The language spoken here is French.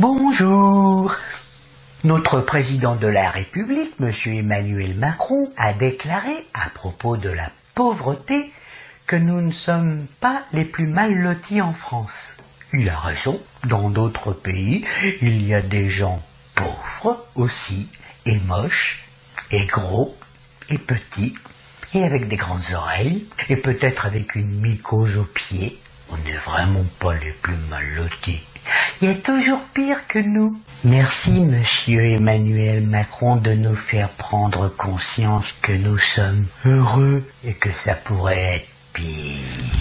Bonjour. Notre président de la République, M. Emmanuel Macron, a déclaré à propos de la pauvreté que nous ne sommes pas les plus mal lotis en France. Il a raison. Dans d'autres pays, il y a des gens pauvres aussi, et moches, et gros, et petits, et avec des grandes oreilles, et peut-être avec une mycose aux pieds. On n'est vraiment pas les plus mal lotis. Il a toujours pire que nous. Merci, monsieur Emmanuel Macron, de nous faire prendre conscience que nous sommes heureux et que ça pourrait être pire.